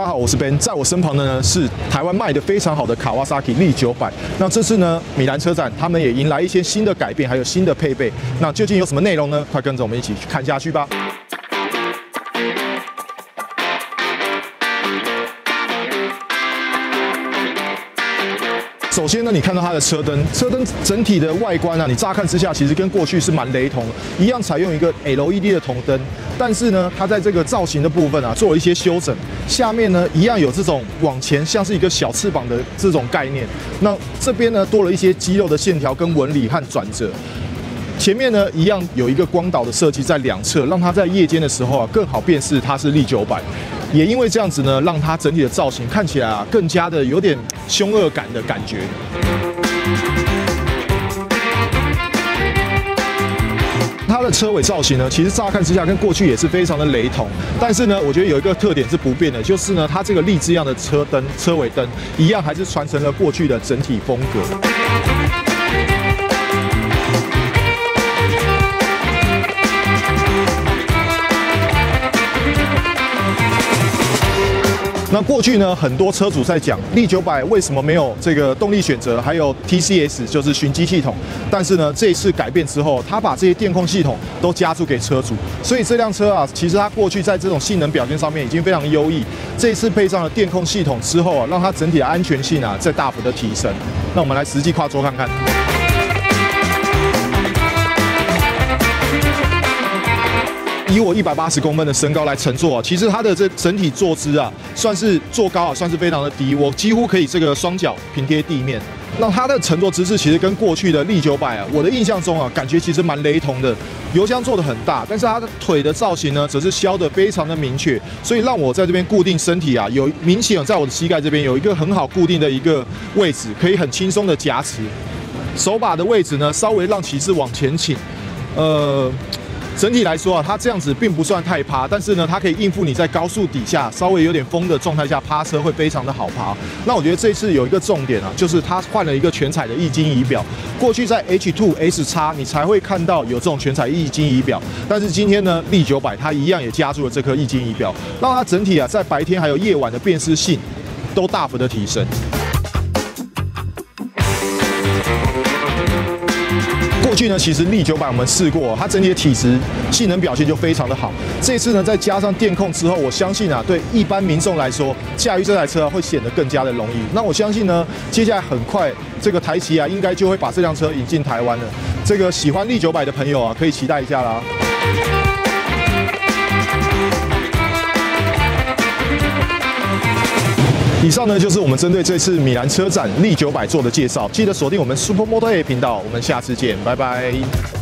大家好，我是 Ben，在我身旁的呢是台湾卖的非常好的卡瓦萨 i 力九百。那这次呢，米兰车展他们也迎来一些新的改变，还有新的配备。那究竟有什么内容呢？快跟着我们一起去看下去吧。首先呢，你看到它的车灯，车灯整体的外观啊，你乍看之下其实跟过去是蛮雷同的，一样采用一个 LED 的铜灯，但是呢，它在这个造型的部分啊，做了一些修整，下面呢一样有这种往前像是一个小翅膀的这种概念，那这边呢多了一些肌肉的线条跟纹理和转折，前面呢一样有一个光导的设计在两侧，让它在夜间的时候啊更好辨识它是力九百。也因为这样子呢，让它整体的造型看起来啊，更加的有点凶恶感的感觉。它的车尾造型呢，其实乍看之下跟过去也是非常的雷同，但是呢，我觉得有一个特点是不变的，就是呢，它这个立字样的车灯、车尾灯一样，还是传承了过去的整体风格。那过去呢，很多车主在讲力九百为什么没有这个动力选择，还有 TCS 就是循迹系统。但是呢，这一次改变之后，它把这些电控系统都加注给车主，所以这辆车啊，其实它过去在这种性能表现上面已经非常优异。这一次配上了电控系统之后啊，让它整体的安全性啊在大幅的提升。那我们来实际跨坐看看。以我一百八十公分的身高来乘坐啊，其实它的这整体坐姿啊，算是坐高啊，算是非常的低，我几乎可以这个双脚平贴地面。那它的乘坐姿势其实跟过去的力九百啊，我的印象中啊，感觉其实蛮雷同的。油箱做的很大，但是它的腿的造型呢，则是削的非常的明确，所以让我在这边固定身体啊，有明显在我的膝盖这边有一个很好固定的一个位置，可以很轻松的夹持。手把的位置呢，稍微让骑士往前倾，呃。整体来说啊，它这样子并不算太趴，但是呢，它可以应付你在高速底下稍微有点风的状态下趴车会非常的好趴。那我觉得这次有一个重点啊，就是它换了一个全彩的液晶仪表。过去在 H2 S 叉你才会看到有这种全彩液晶仪表，但是今天呢，力九百它一样也加入了这颗液晶仪表，让它整体啊在白天还有夜晚的辨识性都大幅的提升。过去呢，其实力九百我们试过，它整体的体质、性能表现就非常的好。这次呢，再加上电控之后，我相信啊，对一般民众来说，驾驭这台车会显得更加的容易。那我相信呢，接下来很快这个台旗啊，应该就会把这辆车引进台湾了。这个喜欢力九百的朋友啊，可以期待一下啦。以上呢就是我们针对这次米兰车展力九百做的介绍，记得锁定我们 Super Moto A 频道，我们下次见，拜拜。